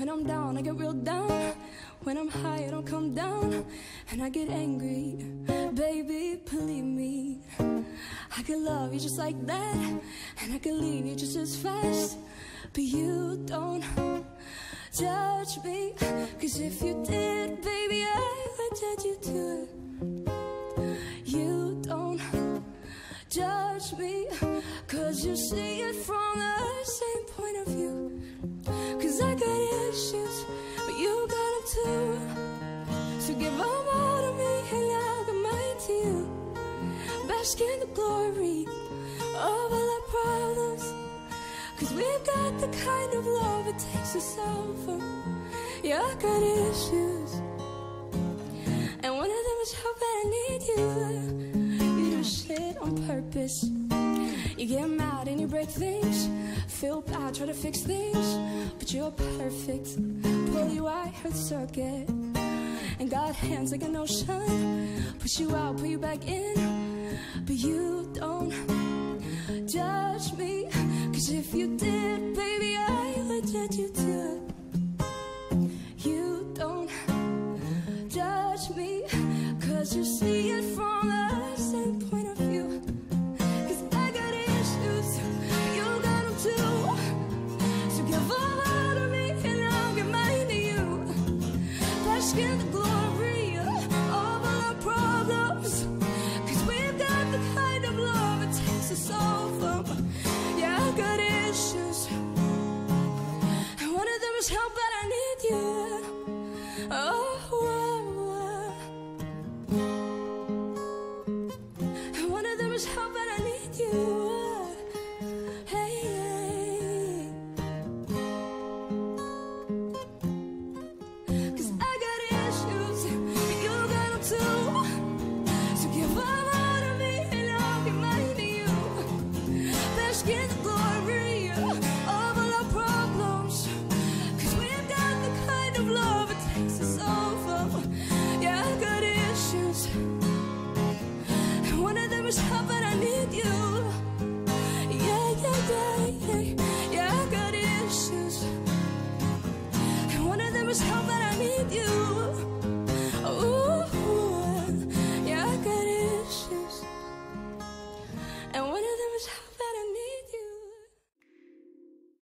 When I'm down, I get real down. When I'm high, I don't come down. And I get angry, baby, believe me. I could love you just like that. And I could leave you just as fast. But you don't judge me. Cause if you did, baby, I would judge you too. You don't judge me. Cause you see it from the Bask in the glory of all our problems. Cause we've got the kind of love it takes us over. I got issues. And one of them is how bad I need you. You do shit on purpose. You get mad and you break things. Feel bad, try to fix things. But you're perfect. Pull you out her circuit. And got hands like an ocean. Push you out, pull you back in. But you don't judge me. Cause if you did, baby, I would judge you too. You don't judge me. Cause you see it from the same point of view. Cause I got issues, you got them too. So give all out to me and I'll give mine to you. Bask in the was help, but I need you. Oh, oh, oh. whoa, whoa. I wanted there was help, but I need you. Flowers have